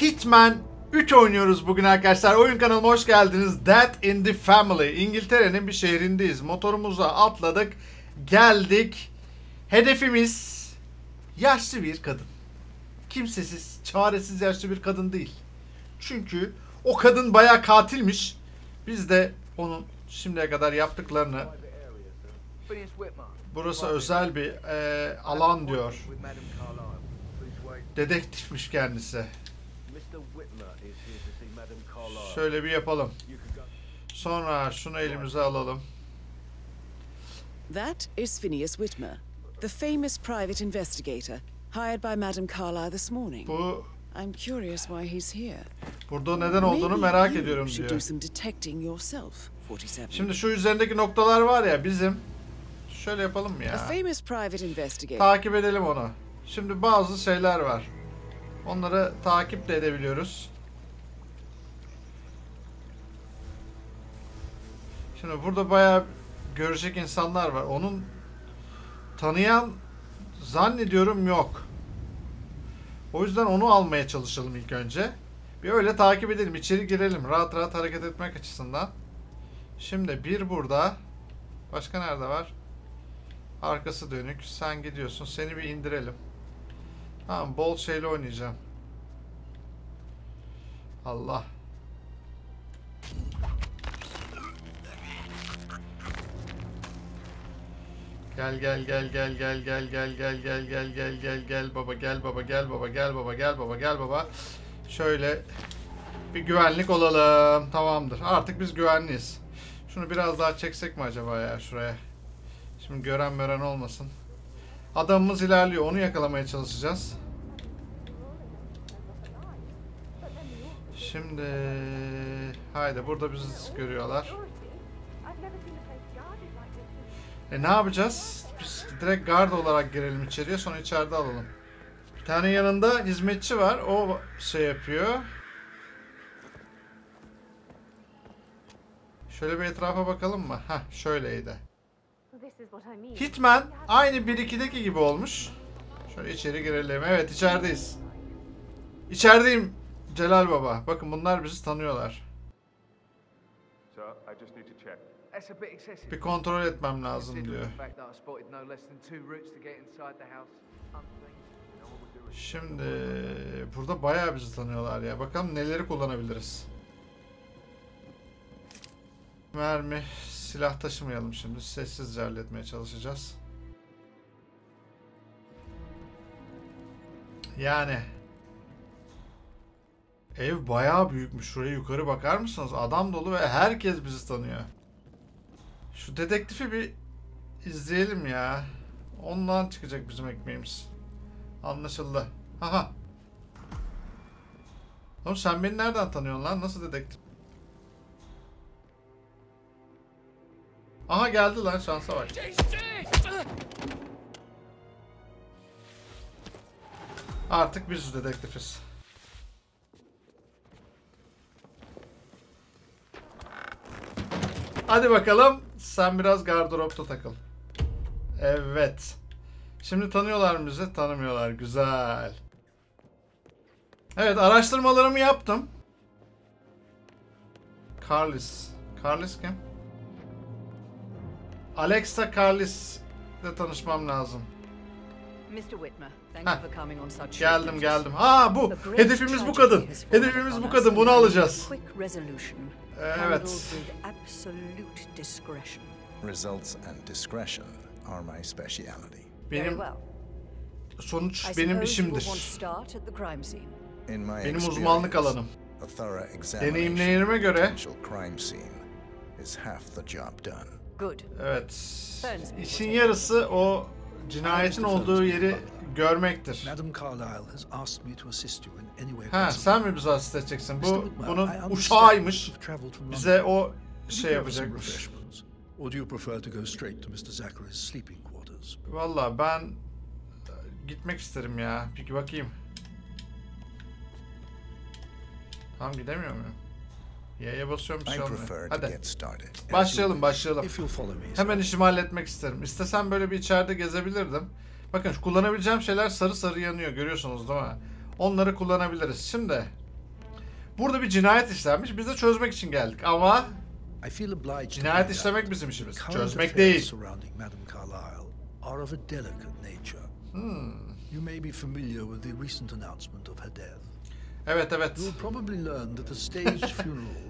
Hitman 3 oynuyoruz bugün arkadaşlar. Oyun kanalıma hoş geldiniz. Dead in the Family. İngiltere'nin bir şehrindeyiz. Motorumuza atladık. Geldik. Hedefimiz yaşlı bir kadın. Kimsesiz, çaresiz yaşlı bir kadın değil. Çünkü o kadın bayağı katilmiş. Biz de onun şimdiye kadar yaptıklarını Burası özel bir e, alan diyor. Dedektifmiş kendisi. Şöyle bir yapalım. Sonra şunu elimize alalım. That is Phineas Whitmer, the famous private investigator hired by Madame Carlyle this morning. Bu I'm curious why he's here. burada neden olduğunu merak ediyorum diyor. do some detecting yourself, 47. Şimdi şu üzerindeki noktalar var ya bizim. Şöyle yapalım mı ya? Takip edelim onu. Şimdi bazı şeyler var. Onları takip de edebiliyoruz. Şimdi burada bayağı görecek insanlar var. Onun tanıyan zannediyorum yok. O yüzden onu almaya çalışalım ilk önce. Bir öyle takip edelim, içeri girelim. Rahat rahat hareket etmek açısından. Şimdi bir burada. Başka nerede var? Arkası dönük. Sen gidiyorsun. Seni bir indirelim. Tamam bol şeyle oynayacağım. Allah. Gel gel gel gel gel gel gel gel gel gel gel gel gel baba gel baba gel baba gel baba gel baba gel baba. Şöyle bir güvenlik olalım. Tamamdır. Artık biz güvenliyiz. Şunu biraz daha çeksek mi acaba ya şuraya? Şimdi gören mören olmasın. Adamımız ilerliyor. Onu yakalamaya çalışacağız. Şimdi haydi burada bizi görüyorlar. E ne yapacağız? Biz direkt guard olarak girelim içeriye sonra içeride alalım. Bir tane yanında hizmetçi var. O şey yapıyor. Şöyle bir etrafa bakalım mı? Hah şöyleydi. Hitman aynı 1-2'deki gibi olmuş. Şöyle içeri girelim. Evet içerideyiz. İçerideyim Celal Baba. Bakın bunlar bizi tanıyorlar. So I just need to check. Bir kontrol etmem lazım diyor. Şimdi burada bayağı bizi tanıyorlar ya. Bakalım neleri kullanabiliriz. Mermi, silah taşımayalım şimdi. Sessizce halletmeye çalışacağız. Yani ev bayağı büyükmüş. Şuraya yukarı bakar mısınız? Adam dolu ve herkes bizi tanıyor. Şu dedektifi bir izleyelim ya. Ondan çıkacak bizim ekmeğimiz. Anlaşıldı. Aha. Oğlum sen beni nereden tanıyorsun lan? Nasıl dedektif? Aha geldi lan şansa bak. Artık biz dedektifiz. Hadi bakalım. Sen biraz gardıropta takıl. Evet. Şimdi tanıyorlar mı bizi? Tanımıyorlar. Güzel. Evet araştırmalarımı yaptım. Carlis. Carlis kim? Alexa Carlis ile tanışmam lazım. Mr. Whitmer, thank Heh. for coming on such short Geldim geldim. Ha bu. Hedefimiz bu kadın. Hedefimiz bu kadın. Bunu alacağız. Evet. Results and discretion are my speciality. Benim sonuç benim işimdir. Benim uzmanlık alanım. Deneyimlerime göre Evet. İşin yarısı o Cinayetin olduğu yeri görmektir. Ha, sen mi bize asist edeceksin? Bu bunun uçağıymış. Bize o şey yapacakmış. Valla ben e, gitmek isterim ya. Peki bakayım. Tam gidemiyor muyum? Y'ye basıyorum bir şey olmuyor. prefer to Hadi. Başlayalım başlayalım. You'll. Hemen işimi halletmek isterim. İstesem böyle bir içeride gezebilirdim. Bakın şu kullanabileceğim şeyler sarı sarı yanıyor. Görüyorsunuz değil mi? Onları kullanabiliriz. Şimdi Burada bir cinayet işlenmiş. Biz de çözmek için geldik ama cinayet işlemek bizim işimiz. Çözmek değil. Hmm. You may be familiar with the recent announcement of her death. Evet evet. You will probably learn that a staged funeral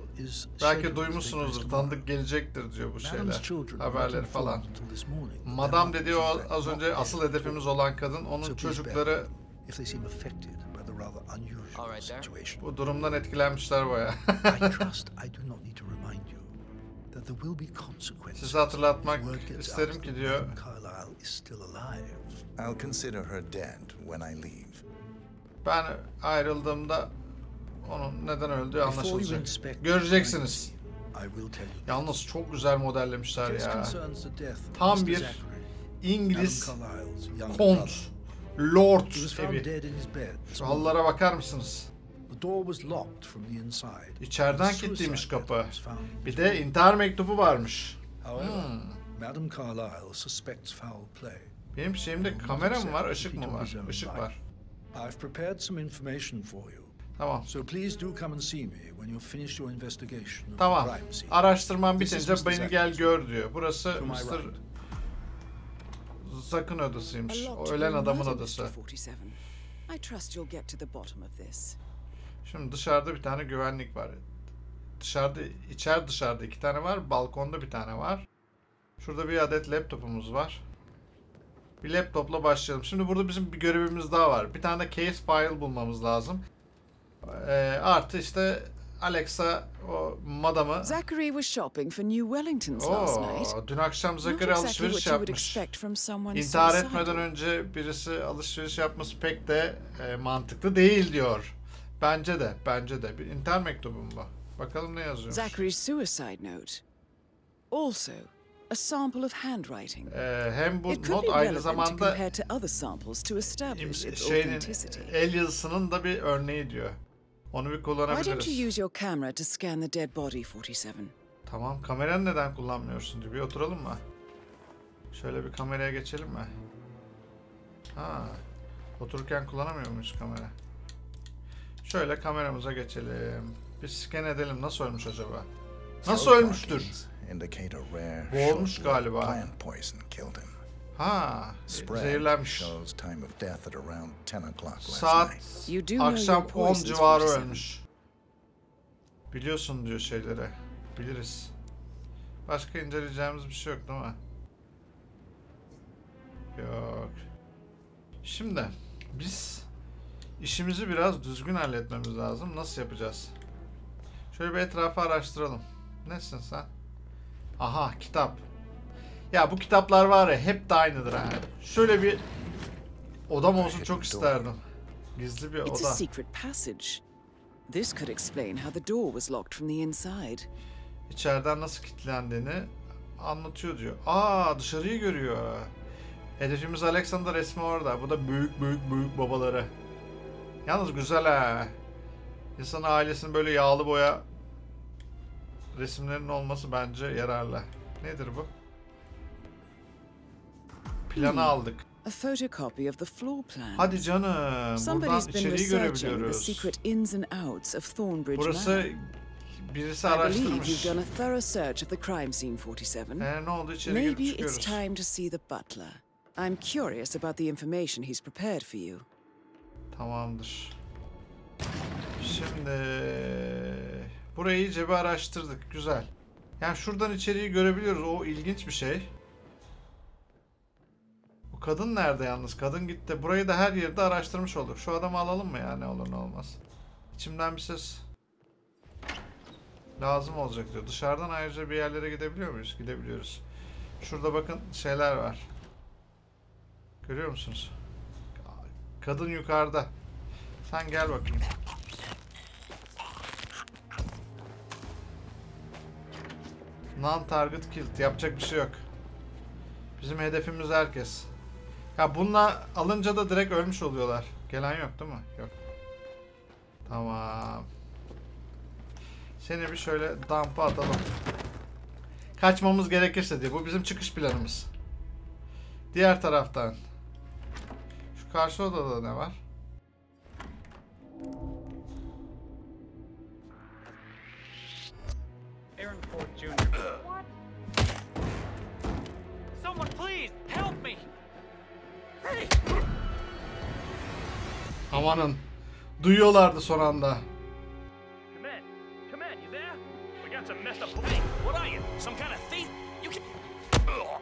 Belki duymuşsunuzdur. Tanıdık gelecektir diyor bu şeyler. Haberleri falan. Madam dediği o az önce asıl hedefimiz olan kadın. Onun çocukları if they seem affected by the rather unusual All right there. situation. bu durumdan etkilenmişler baya. I trust I do not need to remind you that there will be consequences. Sizi hatırlatmak if word gets isterim out ki diyor. Madame Carlyle is still alive. I'll consider her dead when I leave. Ben ayrıldığımda onun neden öldüğü anlaşılacak. Göreceksiniz. Yalnız çok güzel modellemişler ya. Tam bir İngiliz kont, lord evi. dead in his bed. this Şu morning. halılara bakar mısınız? İçeriden kilitliymiş kapı. Bir de intihar mektubu varmış. Hmm. Benim şeyimde kamera mı var, ışık mı var? Işık var. I've prepared some information for you. Tamam. So please do come and see me when you finish your investigation Tamam. Araştırman bitince beni gel gör diyor. Burası Mr. Zak'ın odasıymış. O ölen adamın odası. Mr. 47. I trust you'll get to the bottom of this. Şimdi dışarıda bir tane güvenlik var. Dışarıda, içer dışarıda iki tane var. Balkonda bir tane var. Şurada bir adet laptopumuz var. Bir laptopla başlayalım. Şimdi burada bizim bir görevimiz daha var. Bir tane de case file bulmamız lazım. Ee, artı işte Alexa o madamı Zachary was shopping for New Wellingtons last night. Dün akşam Zachary alışveriş yapmış. İntihar etmeden önce birisi alışveriş yapması pek de e, mantıklı değil diyor. Bence de, bence de. Bir intihar mektubu mu bu? Bakalım ne yazıyor. Zachary's suicide note. Also, a sample of handwriting. Ee, hem bu not aynı zamanda to to şeyin el yazısının da bir örneği diyor. Onu bir Why don't kullanabiliriz. you use your camera to scan the dead body, 47? Tamam, kameranı neden kullanmıyorsun diyor. Bir oturalım mı? Şöyle bir kameraya geçelim mi? Ha. Otururken kullanamıyor muyuz kamera? Şöyle kameramıza geçelim. Bir scan edelim. Nasıl ölmüş acaba? Nasıl ölmüştür? Boğulmuş galiba. plant poison killed him. Ha, Spread zehirlenmiş. shows time of death at around 10 o'clock last Saat night. You do know akşam your 10 poisons, civarı 47. ölmüş. Biliyorsun diyor şeylere. Biliriz. Başka inceleyeceğimiz bir şey yok değil mi? Yok. Şimdi biz işimizi biraz düzgün halletmemiz lazım. Nasıl yapacağız? Şöyle bir etrafı araştıralım. Nesin sen? Aha kitap. Ya bu kitaplar var ya hep de aynıdır ha. Şöyle bir odam olsun çok isterdim. Gizli bir oda. a secret passage. This could explain how the door was locked from the inside. İçeriden nasıl kilitlendiğini anlatıyor diyor. Aa dışarıyı görüyor. Hedefimiz Alexander resmi orada. Bu da büyük büyük büyük babaları. Yalnız güzel ha. İnsan ailesinin böyle yağlı boya resimlerinin olması bence yararlı. Nedir bu? Planı Hmm. aldık. A photocopy of the floor plan. Hadi canım. Buradan içeriği görebiliyoruz. Burası birisi araştırmış. you've done a thorough search of the crime scene, 47. Ee, ne oldu içeri girip Maybe it's çıkıyoruz. time to see the butler. I'm curious about the information he's prepared for you. Tamamdır. Şimdi burayı iyice bir araştırdık. Güzel. Yani şuradan içeriği görebiliyoruz. O ilginç bir şey. Bu kadın nerede yalnız? Kadın gitti. Burayı da her yerde araştırmış olduk. Şu adamı alalım mı ya? Ne olur ne olmaz. İçimden bir ses lazım olacak diyor. Dışarıdan ayrıca bir yerlere gidebiliyor muyuz? Gidebiliyoruz. Şurada bakın şeyler var. Görüyor musunuz? Kadın yukarıda. Sen gel bakayım. Non-target killed. Yapacak bir şey yok. Bizim hedefimiz herkes. Ya bununla alınca da direkt ölmüş oluyorlar. Gelen yok değil mi? Yok. Tamam. Seni bir şöyle dampa atalım. Kaçmamız gerekirse diye. Bu bizim çıkış planımız. Diğer taraftan. Şu karşı odada ne var? Aaron Ford Jr. thief? You can. Ugh.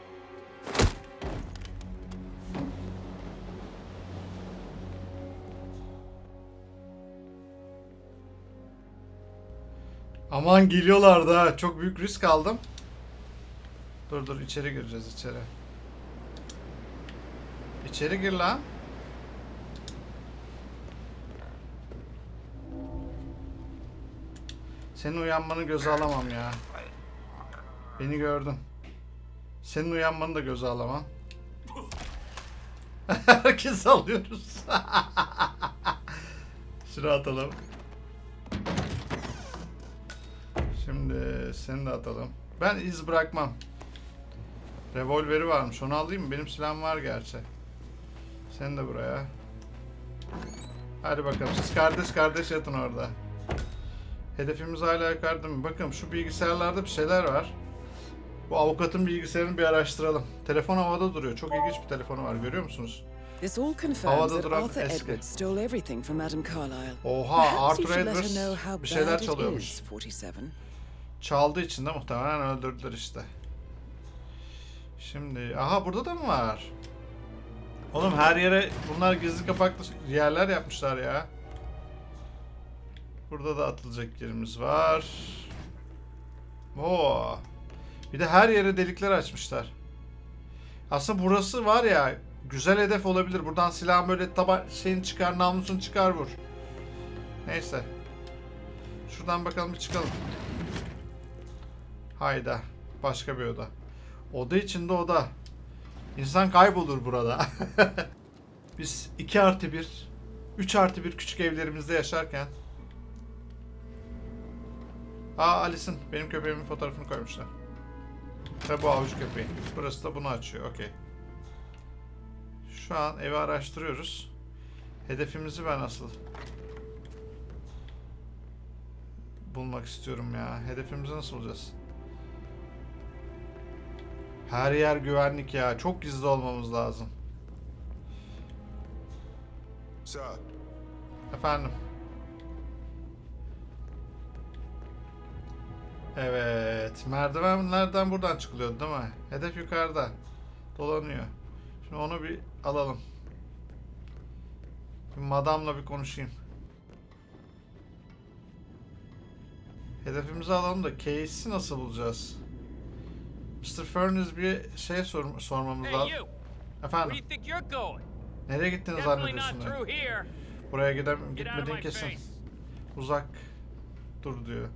Aman geliyorlardı ha. Çok büyük risk aldım. Dur dur içeri gireceğiz içeri. İçeri gir lan. Senin uyanmanı göze alamam ya. Beni gördün. Senin uyanmanı da göze alamam. Herkes alıyoruz. Şunu atalım. Şimdi seni de atalım. Ben iz bırakmam. Revolveri varmış. Onu alayım mı? Benim silahım var gerçi. Sen de buraya. Hadi bakalım. Siz kardeş kardeş yatın orada. Hedefimiz hala yukarıda mı? Bakın şu bilgisayarlarda bir şeyler var. Bu avukatın bilgisayarını bir araştıralım. Telefon havada duruyor. Çok ilginç bir telefonu var. Görüyor musunuz? This all confirms that Arthur eski. Edwards stole everything from Madame Carlyle. Oha Arthur Edwards bir şeyler çalıyormuş. is, 47. Çaldığı için de muhtemelen öldürdüler işte. Şimdi aha burada da mı var? Oğlum her yere bunlar gizli kapaklı yerler yapmışlar ya. Burada da atılacak yerimiz var. Oo. Bir de her yere delikler açmışlar. Aslında burası var ya güzel hedef olabilir. Buradan silahın böyle taba şeyini çıkar, namlusunu çıkar vur. Neyse. Şuradan bakalım bir çıkalım. Hayda. Başka bir oda. Oda içinde oda. İnsan kaybolur burada. Biz 2 artı 1, 3 artı 1 küçük evlerimizde yaşarken Aa Alice'in benim köpeğimin fotoğrafını koymuşlar. Ve bu avucu köpeği. Burası da bunu açıyor. Okey. Şu an evi araştırıyoruz. Hedefimizi ben nasıl bulmak istiyorum ya. Hedefimizi nasıl bulacağız? Her yer güvenlik ya. Çok gizli olmamız lazım. Sir, Efendim. Evet. Merdivenlerden buradan çıkılıyordu değil mi? Hedef yukarıda. Dolanıyor. Şimdi onu bir alalım. Bir madamla bir konuşayım. Hedefimizi alalım da case'i nasıl bulacağız? Mr. Furnace bir şey sor sormamız Hey, lazım. Where Efendim, nereye not zannediyorsun? Buraya gidem my kesin. face. Uzak dur diyor.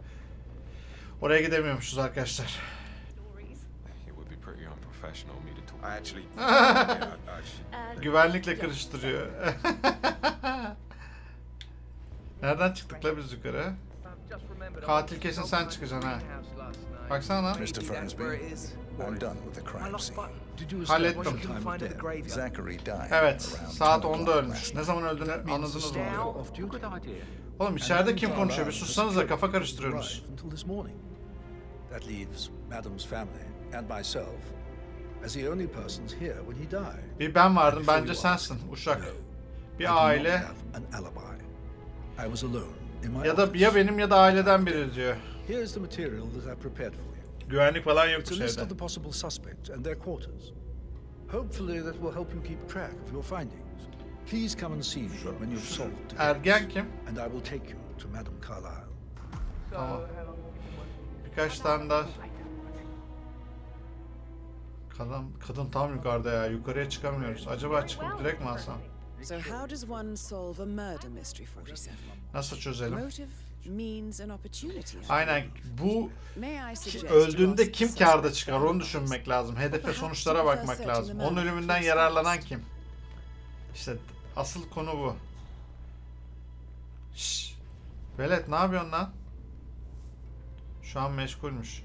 Oraya gidemiyormuşuz arkadaşlar. I, Güvenlikle karıştırıyor. Nereden çıktık la biz yukarı? Katil kesin in sen çıkacaksın ha. Baksana. Mr. Fernsby, I'm done with the My crime scene. Hallettim. Evet, saat 10 10'da o'clock ölmüş. Ne zaman öldüğünü anladınız mı? Oğlum içeride kim konuşuyor? Bir kafa. Arrived until this morning. That leaves Madam's family and myself as the only persons here when he died. Bir ben vardım, bence sensin Uşak. Bir aile ya da ya benim ya da aileden biri diyor. Here is the material that I prepared for you. Güvenlik falan It's yokmuş a list of the possible suspects and their quarters. Hopefully that will help you keep track of your findings. Please come and see me when you've solved the Ergen kim? and I will take you to Madame Carlyle. Tamam. Birkaç tane daha. Kadın, kadın tam yukarıda ya. Yukarıya çıkamıyoruz. Acaba çıkıp direkt mi alsam? So how does one solve a murder mystery, 47? Nasıl çözelim? Motive, means and opportunity. Aynen bu May I suggest you öldüğünde kim karda çıkar onu düşünmek lazım. Hedefe sonuçlara bakmak lazım. Onun ölümünden yararlanan kim? İşte asıl konu bu. Şşş. Velet ne yapıyorsun lan? Şu an meşgulmüş.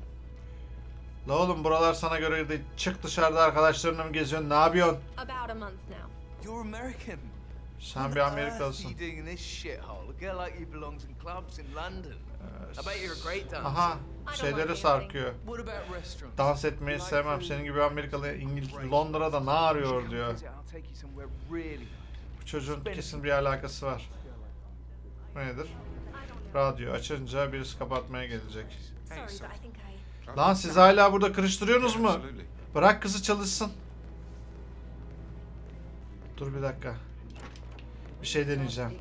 La oğlum buralar sana göre değil. Çık dışarıda arkadaşlarınla mı geziyorsun? Ne yapıyorsun? About a month now. You're American. Sen bir Amerikalısın. you doing in this shithole? A girl like you belongs in clubs in London. I bet you're a great dancer. Aha şeyleri sarkıyor. What about restaurants? Dans etmeyi sevmem. Senin gibi Amerikalı İngiliz Londra'da ne arıyor diyor. Bu çocuğun kesin bir alakası var. Bu nedir? Radyo açınca birisi kapatmaya gelecek. Lan siz hala burada kırıştırıyorsunuz mu? Bırak kızı çalışsın. Dur bir dakika. Bir şey deneyeceğim.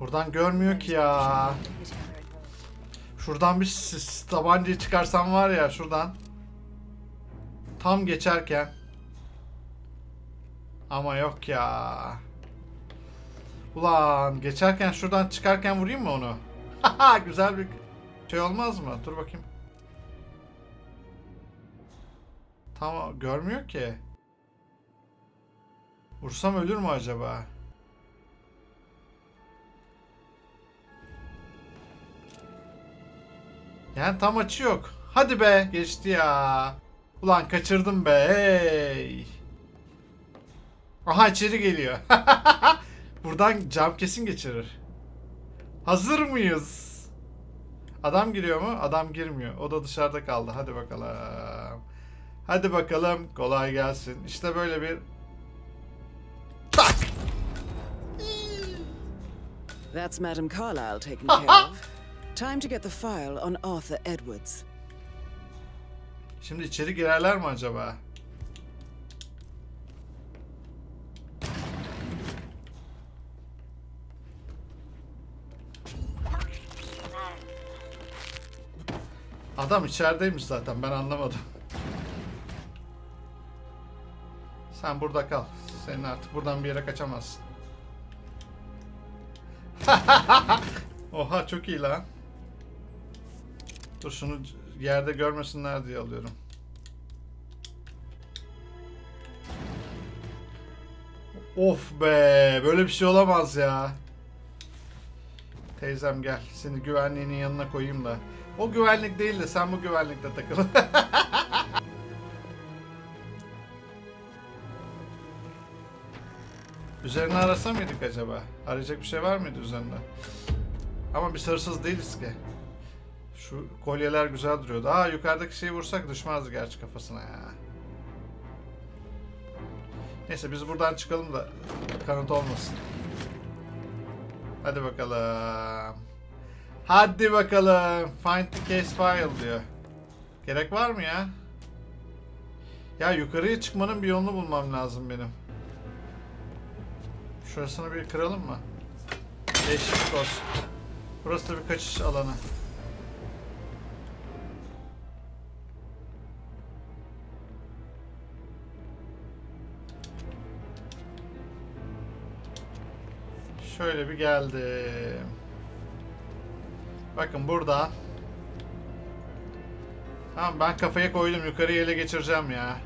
Buradan görmüyor ki ya. Şuradan bir tabancayı çıkarsam var ya şuradan. Tam geçerken. Ama yok ya. Ulan geçerken şuradan çıkarken vurayım mı onu? Güzel bir şey olmaz mı? Dur bakayım. Tamam görmüyor ki. Vursam ölür mü acaba? Yani tam açı yok. Hadi be geçti ya. Ulan kaçırdım be hey. Aha içeri geliyor. Buradan cam kesin geçirir. Hazır mıyız? Adam giriyor mu? Adam girmiyor. O da dışarıda kaldı. Hadi bakalım. Hadi bakalım. Kolay gelsin. İşte böyle bir tak. That's Madame Carlyle taken care of. Time to get the file on Arthur Edwards. Şimdi içeri girerler mi acaba? Adam içerideymiş zaten ben anlamadım. Sen burada kal. Senin artık buradan bir yere kaçamazsın. Oha çok iyi lan. Dur şunu yerde görmesinler diye alıyorum. Of be, böyle bir şey olamaz ya. Teyzem gel, seni güvenliğinin yanına koyayım da. O güvenlik değil de sen bu güvenlikte takıl. Üzerine arasa mıydık acaba? Arayacak bir şey var mıydı üzerinde? Ama biz hırsız değiliz ki. Şu kolyeler güzel duruyordu. Aa yukarıdaki şeyi vursak düşmezdi gerçi kafasına ya. Neyse biz buradan çıkalım da kanıt olmasın. Hadi bakalım. Hadi bakalım. Find the case file diyor. Gerek var mı ya? Ya yukarıya çıkmanın bir yolunu bulmam lazım benim. Şurasını bir kıralım mı? Değişiklik olsun. Burası da bir kaçış alanı. Şöyle bir geldim. Bakın burada. Tamam ben kafaya koydum yukarıya ele geçireceğim ya.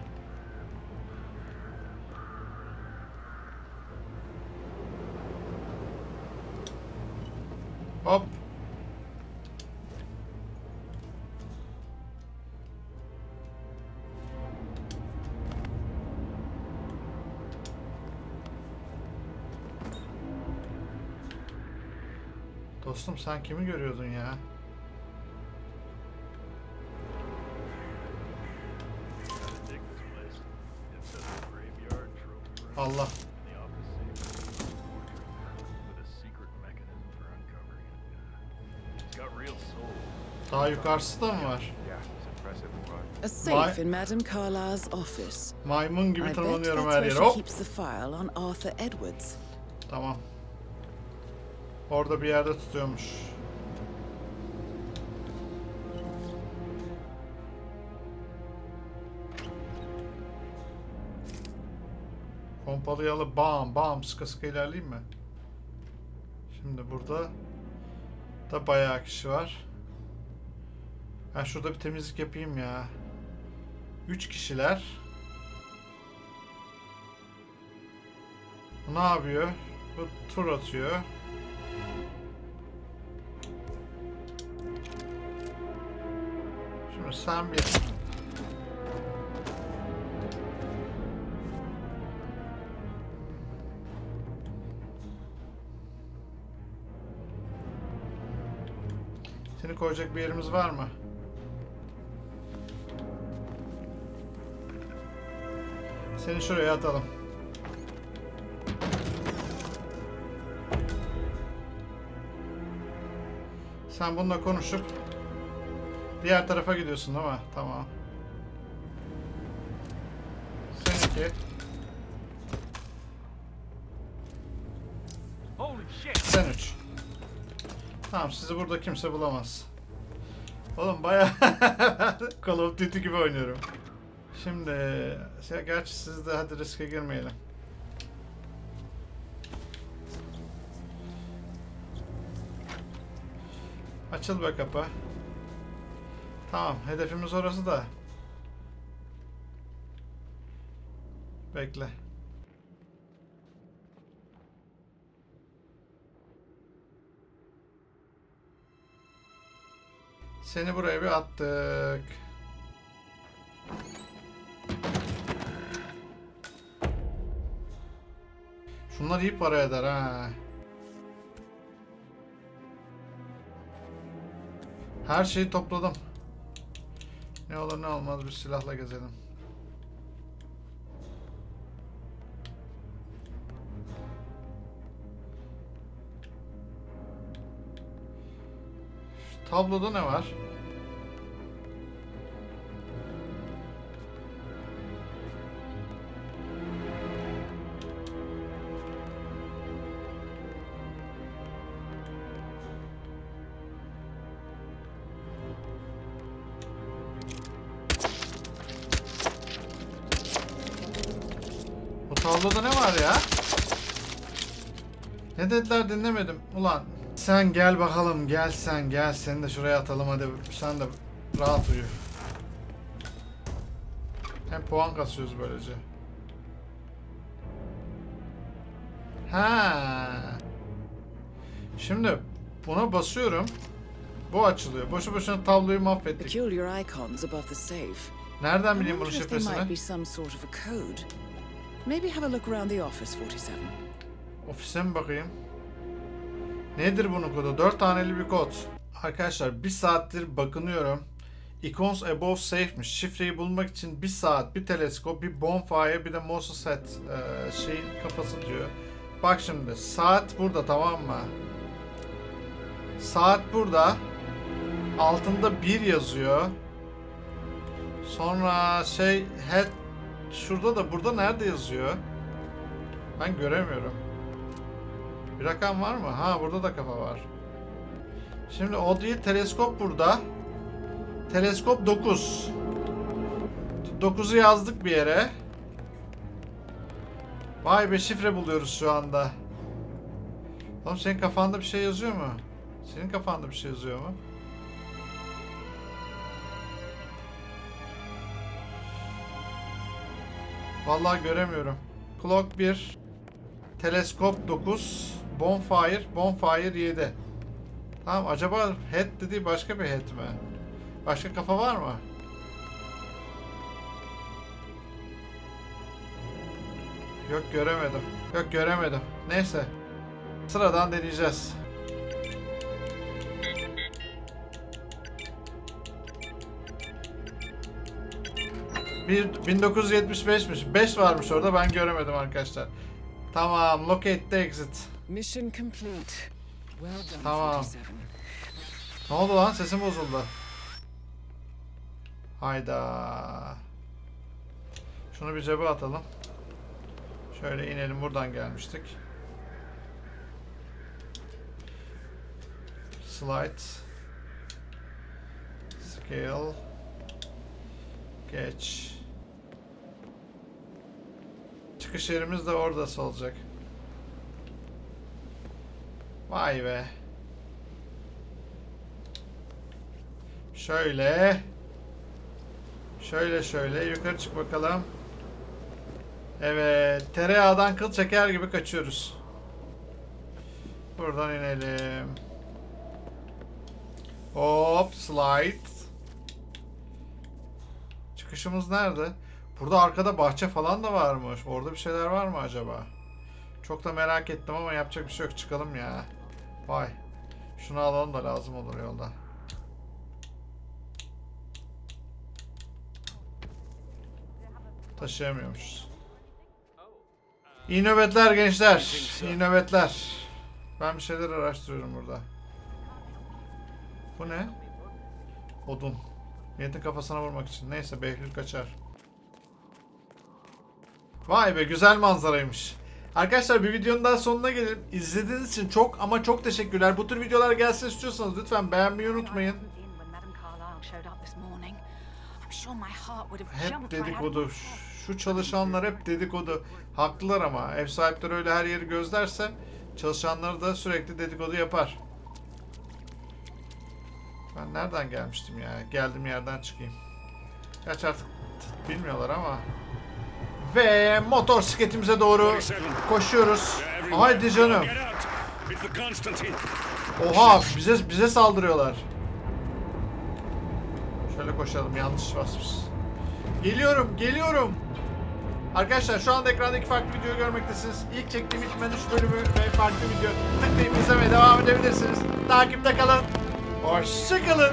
Sen kimi görüyordun ya? Allah. Daha yukarısı da mı var? A safe in Madame Carlyle's office. Maymun gibi tırmanıyorum her yere. Hop. Tamam. Orada bir yerde tutuyormuş. Pompalı yalı bam bam sıkı sıkı ilerleyeyim mi? Şimdi burada da bayağı kişi var. Ben şurada bir temizlik yapayım ya. Üç kişiler. Bu ne yapıyor? Bu tur atıyor. Sen bir. Seni koyacak bir yerimiz var mı? Seni şuraya atalım. Sen bununla konuşup diğer tarafa gidiyorsun değil mi? Tamam. Seninki. Sen üç. Tamam sizi burada kimse bulamaz. Oğlum baya Call of Duty gibi oynuyorum. Şimdi şey, gerçi siz de hadi riske girmeyelim. Açıl be kapı. Tamam hedefimiz orası da. Bekle. Seni buraya bir attık. Şunlar iyi para eder ha. Her şeyi topladım. Ne olur ne olmaz bir silahla gezelim. Tabloda ne var? Tabloda ne var ya? Ne dediler dinlemedim. Ulan sen gel bakalım gel sen gel seni de şuraya atalım hadi sen de rahat uyu. Hem puan kasıyoruz böylece. Ha. Şimdi buna basıyorum. Bu açılıyor. Boşu boşuna tabloyu mahvettik. Nereden bileyim bunun şifresini? Maybe have a look around the office, 47. Ofise mi bakayım? Nedir bunun kodu? 4 taneli bir kod. Arkadaşlar bir saattir bakınıyorum. Icons above safe'miş. Şifreyi bulmak için bir saat, bir teleskop, bir bonfire, bir de Mosaset e, şeyin kafası diyor. Bak şimdi saat burada tamam mı? Saat burada. Altında 1 yazıyor. Sonra şey head şurada da burada nerede yazıyor? Ben göremiyorum. Bir rakam var mı? Ha burada da kafa var. Şimdi o değil teleskop burada. Teleskop 9. 9'u yazdık bir yere. Vay be şifre buluyoruz şu anda. Oğlum senin kafanda bir şey yazıyor mu? Senin kafanda bir şey yazıyor mu? Vallahi göremiyorum. Clock 1. Teleskop 9. Bonfire. Bonfire 7. Tamam acaba head dediği başka bir head mi? Başka kafa var mı? Yok göremedim. Yok göremedim. Neyse. Sıradan deneyeceğiz. Bir 1975'miş. 5 varmış orada ben göremedim arkadaşlar. Tamam, locate the exit. Mission complete. Well done, Tamam. 47. Ne oldu lan? Sesim bozuldu. Hayda. Şunu bir cebe atalım. Şöyle inelim. Buradan gelmiştik. Slide. Scale. Geç. Çıkış yerimiz de orada olacak. Vay be. Şöyle. Şöyle şöyle yukarı çık bakalım. Evet, tereyağdan kıl çeker gibi kaçıyoruz. Buradan inelim. Hop, slide. Çıkışımız nerede? Burada arkada bahçe falan da varmış. Orada bir şeyler var mı acaba? Çok da merak ettim ama yapacak bir şey yok. Çıkalım ya. Vay. Şunu alalım da lazım olur yolda. Taşıyamıyormuşuz. İyi nöbetler gençler. İyi nöbetler. Ben bir şeyler araştırıyorum burada. Bu ne? Odun. Milletin kafasına vurmak için. Neyse Behlül kaçar. Vay be güzel manzaraymış. Arkadaşlar bir videonun daha sonuna gelelim. İzlediğiniz için çok ama çok teşekkürler. Bu tür videolar gelsin istiyorsanız lütfen beğenmeyi unutmayın. Hep dedikodu. Şu çalışanlar hep dedikodu. Haklılar ama. Ev sahipleri öyle her yeri gözlerse çalışanları da sürekli dedikodu yapar. Ben nereden gelmiştim ya? Geldim yerden çıkayım. Gerçi artık bilmiyorlar ama. Ve motosikletimize doğru koşuyoruz. Haydi canım. Oha bize bize saldırıyorlar. Şöyle koşalım yanlış basmışız. Geliyorum geliyorum. Arkadaşlar şu anda ekrandaki farklı videoyu görmektesiniz. İlk çektiğim Hitman 3 bölümü ve farklı video tıklayıp izlemeye devam edebilirsiniz. Takipte kalın. Hoşçakalın.